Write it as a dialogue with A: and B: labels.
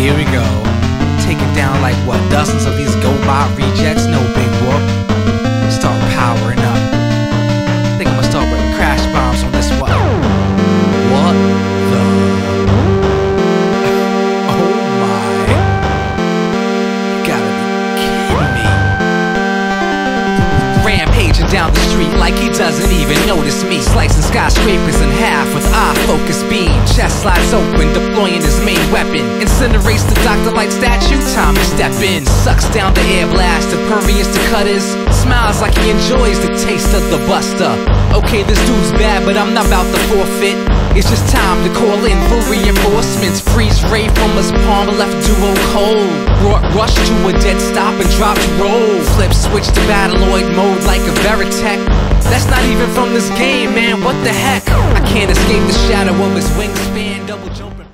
A: Here we go. Taking down like what, dozens of these GoBot rejects? No big whoop. Start powering up. Think I'm gonna start with crash bombs on this one. What the? Oh my. You gotta be kidding me. Rampaging down the street like he doesn't even notice me. Slicing skyscrapers in half with eye focus. Chest slides open, deploying his main weapon. Incinerates the. Light statue, time to step in. Sucks down the air blast, impervious to cutters. Smiles like he enjoys the taste of the buster. Okay, this dude's bad, but I'm not about to forfeit. It's just time to call in for reinforcements. Freeze ray from his palm left duo cold. Brought rush to a dead stop and dropped roll. Flip switch to Battloid mode like a Veritech. That's not even from this game, man. What the heck? Can't escape the shadow of his wingspan. Double jumping.